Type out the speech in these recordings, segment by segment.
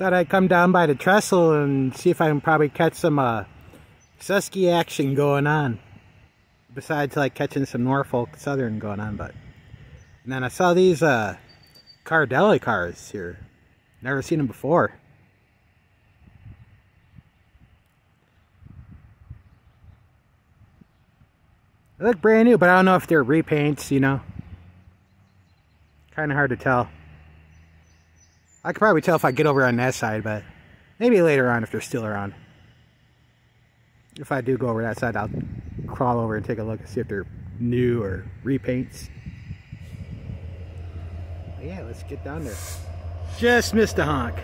Thought I'd come down by the trestle and see if I can probably catch some uh, Susky action going on. Besides like catching some Norfolk Southern going on, but and then I saw these uh Cardella cars here. Never seen them before. They look brand new, but I don't know if they're repaints, you know. Kind of hard to tell. I could probably tell if I get over on that side, but maybe later on if they're still around. If I do go over that side, I'll crawl over and take a look and see if they're new or repaints. But yeah, let's get down there. Just missed a honk.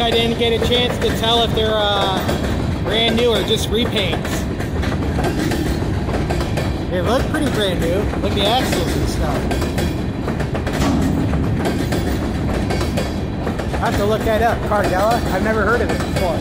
I didn't get a chance to tell if they're uh, brand new or just repaints. They look pretty brand new. Look at the axles and stuff. I have to look that up. Cardella? I've never heard of it before.